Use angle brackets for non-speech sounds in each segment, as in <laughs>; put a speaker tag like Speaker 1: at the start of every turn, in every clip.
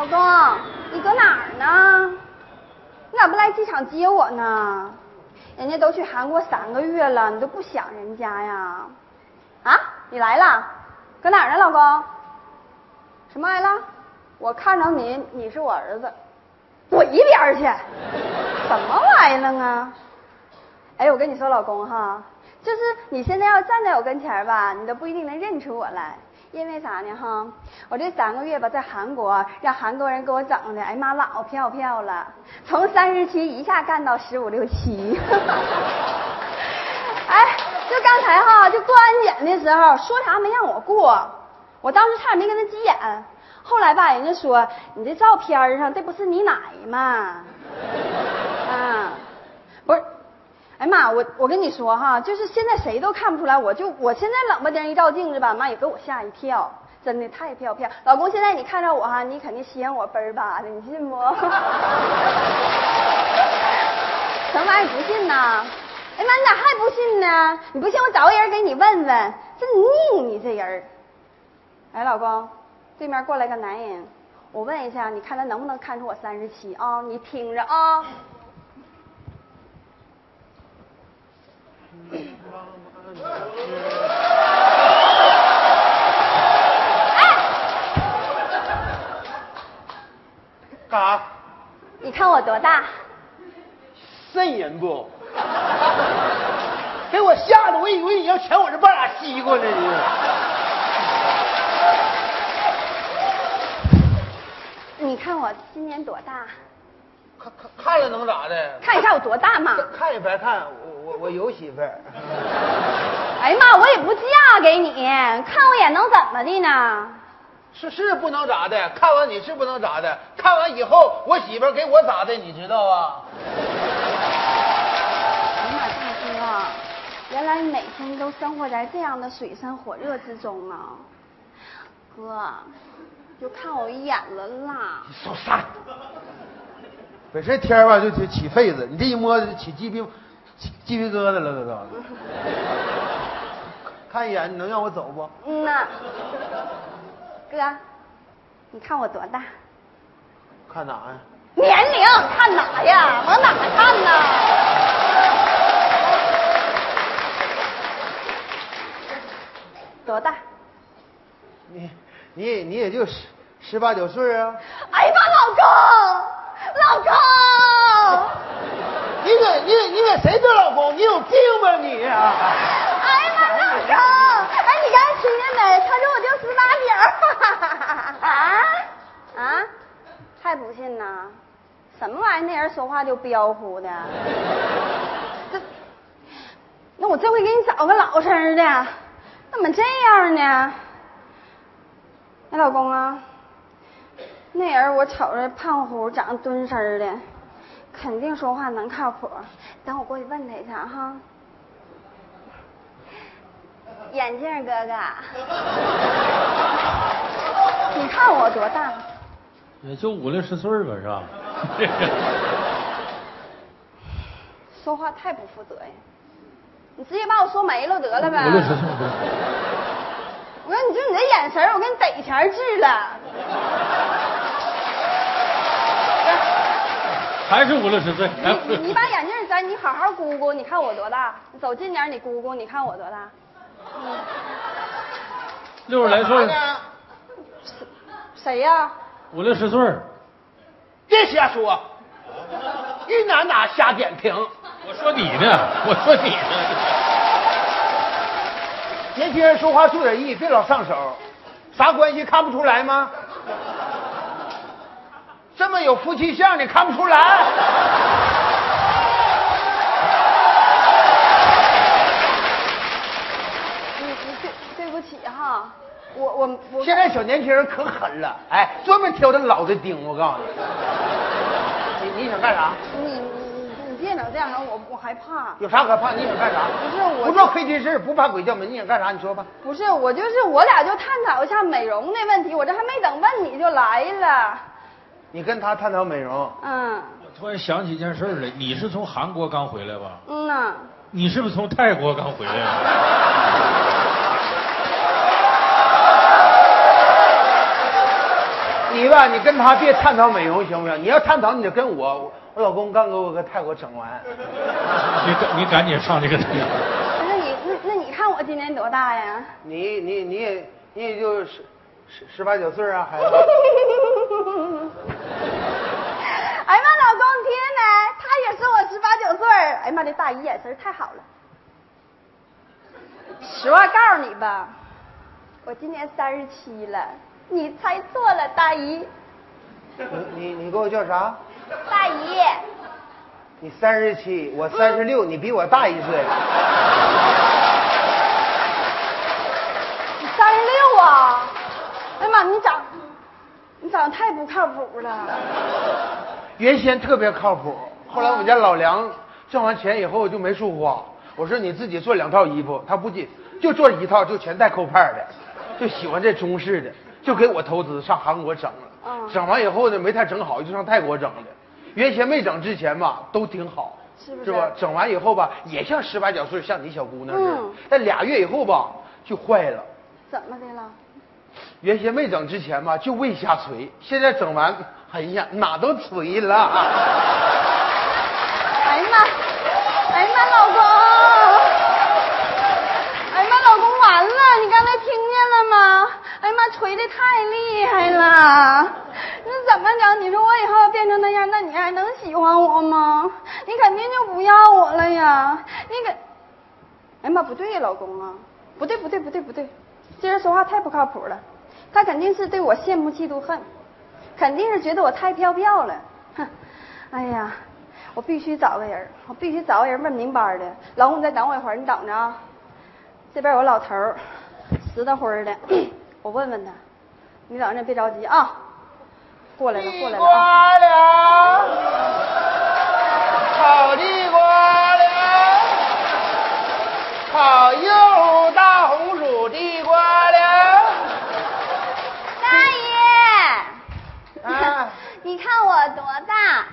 Speaker 1: 老公，你搁哪儿呢？你咋不来机场接我呢？人家都去韩国三个月了，你都不想人家呀？啊，你来了，搁哪儿呢，老公？什么来了？我看着你，你是我儿子，滚一边去！什么玩意儿啊？哎，我跟你说，老公哈，就是你现在要站在我跟前吧，你都不一定能认出我来。因为啥呢哈？我这三个月吧，在韩国让韩国人给我整的，哎呀妈，老飘飘了，从三十七一下干到十五六七。<laughs> 哎，就刚才哈，就过安检的时候，说啥没让我过，我当时差点没跟他急眼。后来吧，人家说你这照片上这不是你奶吗？啊，不是。哎妈，我我跟你说哈，就是现在谁都看不出来，我就我现在冷不丁一照镜子吧，妈也给我吓一跳，真的太漂漂。老公，现在你看着我哈，你肯定稀罕我倍儿吧的，你信不？什么玩意儿不信呐？哎妈，你咋还不信呢？你不信我找个人给你问问，真拧你这人。哎，老公，对面过来个男人，我问一下，你看他能不能看出我三十七啊？你听着啊。
Speaker 2: 干啥？
Speaker 1: 你看我多大？
Speaker 2: 瘆人不？给我吓得，我以为你要抢我这半拉西瓜呢！
Speaker 1: 你。你看我今年多大？
Speaker 2: 看看看了能咋的？
Speaker 1: 看一下我多大嘛？
Speaker 2: 看也白看，我我我有媳妇儿。
Speaker 1: 哎呀妈，我也不嫁给你，看我眼能怎么的呢？
Speaker 2: 是是不能咋的，看完你是不能咋的，看完以后我媳妇给我咋的，你知道啊？
Speaker 1: 哎呀妈，大哥啊，原来你每天都生活在这样的水深火热之中啊！哥，就看我一眼了啦！
Speaker 2: 你少啥！本身天吧就起起痱子，你这一摸起鸡皮起鸡皮疙瘩了，这都。<laughs> 看一眼，你能让我走不？
Speaker 1: 嗯呐。哥，你看我多大？
Speaker 2: 看哪呀？
Speaker 1: 年龄看哪呀？往哪看呢？多大？
Speaker 2: 你你你也就十十八九岁啊？
Speaker 1: 哎呀妈，老公，老公！
Speaker 2: 你给你你给谁做老公？你有病吧你？
Speaker 1: 哎 <laughs> 呀妈，老公！哎，你刚才听见没？他说我就十八九。<laughs> 啊啊！还不信呢？什么玩意儿？那人说话就彪呼的。那我这回给你找个老实的。怎么这样呢？哎，老公啊，那人我瞅着胖乎，长得敦实的，肯定说话能靠谱。等我过去问他一下哈。眼镜哥哥，<laughs> 你看我多大？
Speaker 3: 也就五六十岁吧，是吧？<laughs>
Speaker 1: 说话太不负责任，你直接把我说没了得了呗。
Speaker 3: 五六十岁。
Speaker 1: 我说你就你这眼神，我给你逮钱治了。
Speaker 3: 还是五六十岁。
Speaker 1: 你你把眼镜摘，你好好估估，你看我多大？你走近点，你估估，你看我多大？
Speaker 3: 六十来岁。
Speaker 1: 谁呀？
Speaker 3: 五六十岁。
Speaker 2: 别瞎说，一哪哪瞎点评。
Speaker 3: 我说你呢，我说你呢。
Speaker 2: 年轻人说话注点意，别老上手。啥关系？看不出来吗？这么有夫妻相，你看不出来？
Speaker 1: 对对不起哈，我我我。
Speaker 2: 现在小年轻人可狠了，哎，专门挑这老的盯。我告诉你，你你想干啥？
Speaker 1: 你你你你别老这样了，我我害怕。
Speaker 2: 有啥可怕？你想干啥？
Speaker 1: 不是我
Speaker 2: 不做亏心事，不怕鬼叫门。你想干啥？你说吧。
Speaker 1: 不是我，就是我俩就探讨一下美容的问题。我这还没等问你就来了。
Speaker 2: 你跟他探讨美容？
Speaker 1: 嗯。
Speaker 3: 我突然想起一件事来，你是从韩国刚回来吧？
Speaker 1: 嗯呐。
Speaker 3: 你是不是从泰国刚回来？<laughs>
Speaker 2: 你你吧，你跟他别探讨美容行不行？你要探讨，你就跟我。我老公刚给我搁泰国整完。<laughs>
Speaker 3: 你赶你赶紧上这个。
Speaker 1: 那你那那你看我今年多大呀？<laughs>
Speaker 2: 你你你也你也就十十十八九岁啊，孩子。<laughs>
Speaker 1: 哎呀妈，老公，你听见没？他也是我十八九岁。哎呀妈，这大姨眼神太好了。实话告诉你吧，我今年三十七了。你猜错了，大姨。
Speaker 2: 你你你给我叫啥？
Speaker 1: 大姨。
Speaker 2: 你三十七，我三十六，你比我大一岁。
Speaker 1: 你三十六啊？哎呀妈，你长，你长得太不靠谱了。
Speaker 2: 原先特别靠谱，后来我们家老梁挣完钱以后就没处花。我说你自己做两套衣服，他不仅就做一套，就全带扣帕的，就喜欢这中式的，就给我投资上韩国整了。整完以后呢，没太整好，就上泰国整的。原先没整之前吧，都挺好，
Speaker 1: 是不？
Speaker 2: 整完以后吧，也像十八九岁，像你小姑娘似的。但俩月以后吧，就坏了。
Speaker 1: 怎么的了？
Speaker 2: 原先没整之前吧，就胃下垂，现在整完，哎呀，哪都垂了。<laughs>
Speaker 1: 哎呀妈！哎呀妈，老公！哎呀妈，老公，完了！你刚才听见了吗？哎呀妈，捶的太厉害了！那怎么整？你说我以后变成那样，那你还能喜欢我吗？你肯定就不要我了呀！你可……哎呀妈，不对呀，老公啊！不对，不对，不对，不对！这人说话太不靠谱了，他肯定是对我羡慕嫉妒恨，肯定是觉得我太飘飘了。哼！哎呀，我必须找个人，我必须找个人问明白的。老公，你再等我一会儿，你等着啊！这边有个老头儿，死的灰的。我问问他，你等着，别着急啊。过来了，过来了
Speaker 2: 啊！好地瓜了，烤又大红薯地瓜了。
Speaker 1: 大爷，啊，你看我多大？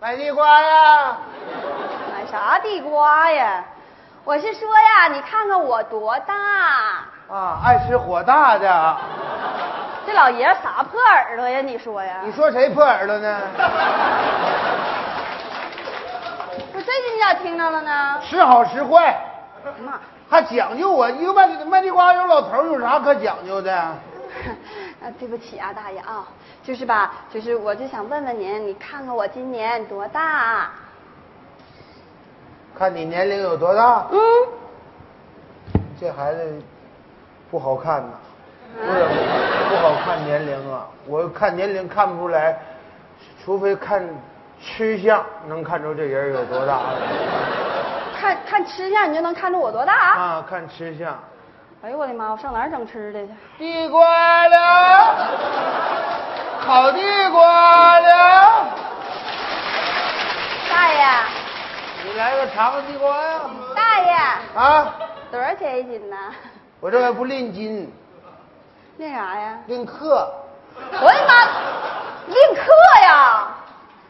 Speaker 2: 买地瓜呀？
Speaker 1: 买啥地瓜呀？我是说呀，你看看我多大？
Speaker 2: 啊，爱吃火大的。
Speaker 1: 这老爷子啥破耳朵呀？你说呀？
Speaker 2: 你说谁破耳朵呢？
Speaker 1: 不，这句你咋听着了呢？
Speaker 2: 时好时坏。
Speaker 1: 妈，
Speaker 2: 还讲究我一个卖卖地瓜有老头有啥可讲究的？<laughs> 啊，
Speaker 1: 对不起啊，大爷啊，就是吧，就是我就想问问您，你看看我今年多大？
Speaker 2: 看你年龄有多大？
Speaker 1: 嗯。
Speaker 2: 这孩子不好看呐。不是不好看年龄啊，我看年龄看不出来，除非看吃相能看出这人有多大。
Speaker 1: 看看吃相你就能看出我多大？
Speaker 2: 啊，看吃相。
Speaker 1: 哎呦我的妈！我上哪儿整吃的去？
Speaker 2: 地瓜了，烤地瓜了。
Speaker 1: 大爷，
Speaker 2: 你来个长地瓜呀？
Speaker 1: 大爷。
Speaker 2: 啊？
Speaker 1: 多少钱一斤呢？
Speaker 2: 我这还不练筋。
Speaker 1: 练啥呀？
Speaker 2: 练课。
Speaker 1: 我的妈！练课呀？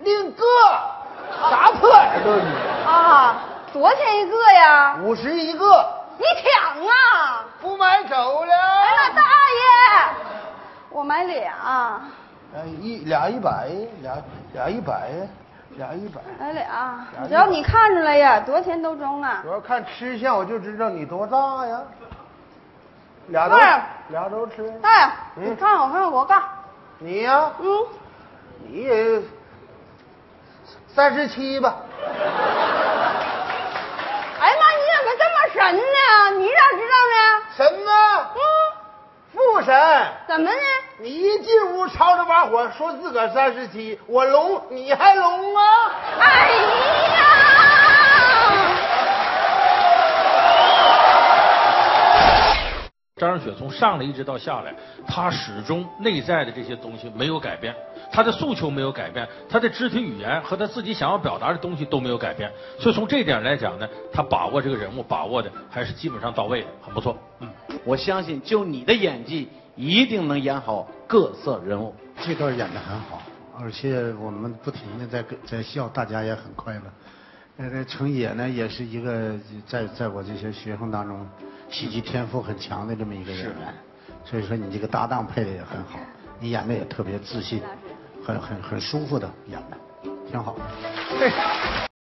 Speaker 2: 练个？啥破耳朵你？
Speaker 1: 啊，多少钱一个呀？
Speaker 2: 五十一个。
Speaker 1: 你抢啊！
Speaker 2: 不买走了。
Speaker 1: 哎呀，大爷，我买俩。
Speaker 2: 哎，一俩一百，俩俩一百，俩一百。
Speaker 1: 买俩，只要你看出来呀，多少钱都中啊。
Speaker 2: 主要看吃相，我就知道你多大呀。俩都俩都吃。
Speaker 1: 大爷，你看我看我干。
Speaker 2: 你呀？
Speaker 1: 嗯。
Speaker 2: 你也三十七吧。
Speaker 1: 哎呀妈，你怎么这么神呢？你咋知道呢？
Speaker 2: 神呢？
Speaker 1: 嗯。
Speaker 2: 父神。
Speaker 1: 怎么呢？
Speaker 2: 你一进屋吵着把火，说自个儿三十七，我聋，你还聋啊？
Speaker 1: 哎呀！
Speaker 3: 张若雪从上来一直到下来，她始终内在的这些东西没有改变，她的诉求没有改变，她的肢体语言和她自己想要表达的东西都没有改变。所以从这点来讲呢，她把握这个人物把握的还是基本上到位的，很不错。嗯，
Speaker 4: 我相信就你的演技，一定能演好各色人物。
Speaker 5: 这段演的很好，而且我们不停的在在笑，大家也很快乐。呃，程野呢，也是一个在在我这些学生当中。喜剧天赋很强的这么一个演员，所以说你这个搭档配的也很好，你演的也特别自信，很很很舒服的演的，挺好。
Speaker 2: 对。